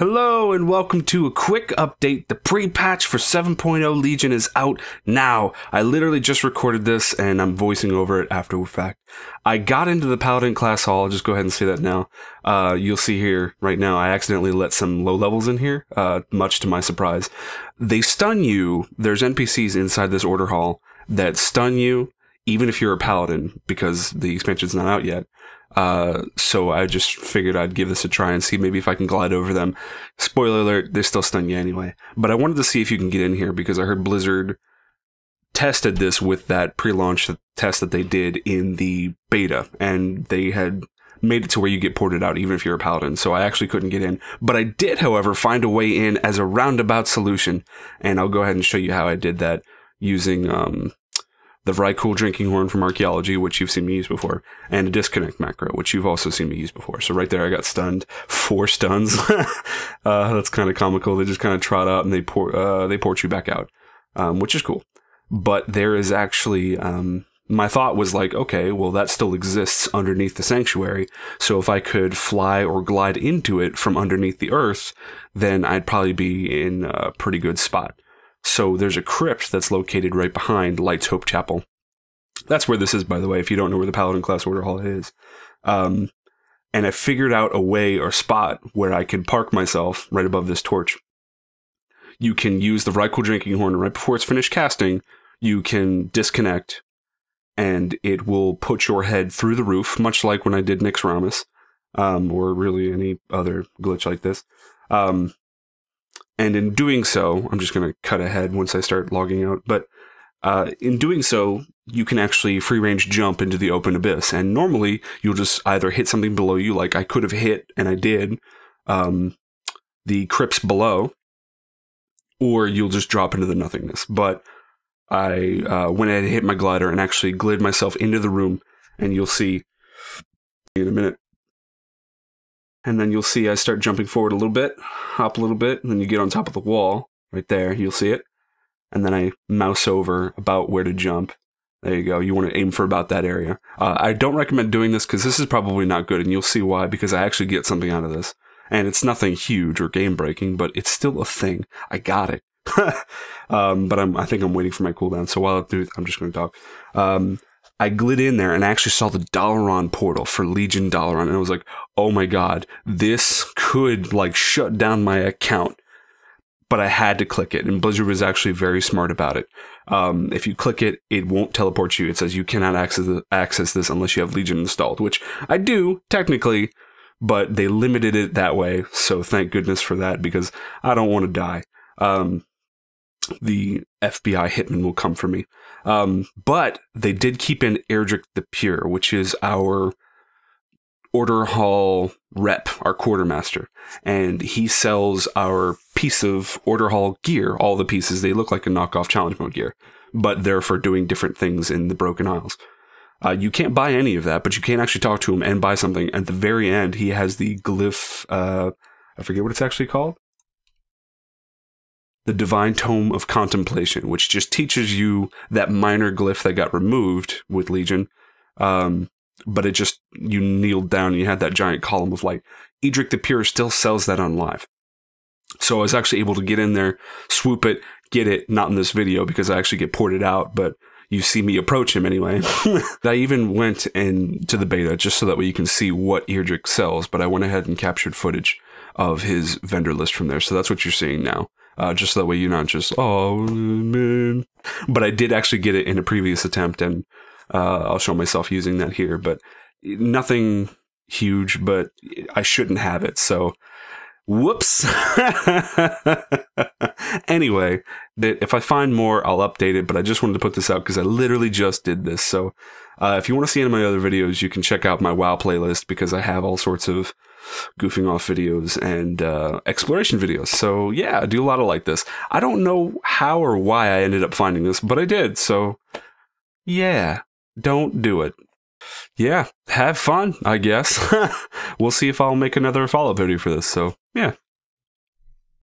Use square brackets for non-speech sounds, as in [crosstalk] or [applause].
Hello and welcome to a quick update. The pre-patch for 7.0 Legion is out now. I literally just recorded this and I'm voicing over it after the fact. I got into the Paladin class hall. I'll just go ahead and say that now. Uh, you'll see here right now, I accidentally let some low levels in here, uh, much to my surprise. They stun you. There's NPCs inside this order hall that stun you even if you're a Paladin because the expansion's not out yet. Uh, so I just figured I'd give this a try and see maybe if I can glide over them. Spoiler alert, they still stun you anyway. But I wanted to see if you can get in here because I heard Blizzard tested this with that pre-launch test that they did in the beta and they had made it to where you get ported out even if you're a paladin. So I actually couldn't get in. But I did, however, find a way in as a roundabout solution. And I'll go ahead and show you how I did that using um, the Vrykul drinking horn from archaeology, which you've seen me use before, and a disconnect macro, which you've also seen me use before. So right there, I got stunned. Four stuns. [laughs] uh, that's kind of comical. They just kind of trot out and they pour, uh, they port you back out, um, which is cool. But there is actually, um, my thought was like, okay, well, that still exists underneath the sanctuary. So if I could fly or glide into it from underneath the earth, then I'd probably be in a pretty good spot. So there's a crypt that's located right behind Light's Hope Chapel. That's where this is, by the way, if you don't know where the Paladin class order hall is. Um, and I figured out a way or spot where I could park myself right above this torch. You can use the Vrykul drinking horn right before it's finished casting. You can disconnect, and it will put your head through the roof, much like when I did Naxxramas, um, or really any other glitch like this. Um, and in doing so, I'm just going to cut ahead once I start logging out. But uh, in doing so, you can actually free range jump into the open abyss. And normally, you'll just either hit something below you, like I could have hit, and I did, um, the crypts below, or you'll just drop into the nothingness. But I uh, went ahead and hit my glider and actually glid myself into the room, and you'll see in a minute and then you'll see I start jumping forward a little bit, hop a little bit, and then you get on top of the wall right there. You'll see it. And then I mouse over about where to jump. There you go. You want to aim for about that area. Uh, I don't recommend doing this because this is probably not good, and you'll see why because I actually get something out of this. And it's nothing huge or game breaking, but it's still a thing. I got it. [laughs] um, but I'm, I think I'm waiting for my cooldown. So while I do, I'm just going to talk. Um, I glid in there and actually saw the Dalaran portal for Legion Dalaran, and I was like, oh my god, this could like shut down my account. But I had to click it, and Blizzard was actually very smart about it. Um, if you click it, it won't teleport you. It says you cannot access access this unless you have Legion installed, which I do technically, but they limited it that way. So thank goodness for that because I don't want to die. Um, the FBI hitman will come for me. Um, but they did keep in Eadric the Pure, which is our order hall rep, our quartermaster, and he sells our piece of order hall gear. All the pieces they look like a knockoff challenge mode gear, but they're for doing different things in the Broken Isles. Uh, you can't buy any of that, but you can actually talk to him and buy something. At the very end, he has the glyph. Uh, I forget what it's actually called the Divine Tome of Contemplation, which just teaches you that minor glyph that got removed with Legion. Um, but it just, you kneeled down and you had that giant column of light. Eadric the Pure still sells that on live. So I was actually able to get in there, swoop it, get it, not in this video because I actually get ported out, but you see me approach him anyway. [laughs] I even went into the beta just so that way you can see what Eadric sells, but I went ahead and captured footage of his vendor list from there. So that's what you're seeing now uh, just so that way you're not just oh man. But I did actually get it in a previous attempt, and uh, I'll show myself using that here. But nothing huge, but I shouldn't have it. So whoops. [laughs] anyway, that if I find more, I'll update it. But I just wanted to put this out because I literally just did this. So uh, if you want to see any of my other videos, you can check out my WoW playlist because I have all sorts of goofing off videos and uh, exploration videos. So yeah, I do a lot of like this. I don't know how or why I ended up finding this, but I did. So yeah, don't do it. Yeah, have fun, I guess. [laughs] we'll see if I'll make another follow up video for this. So yeah,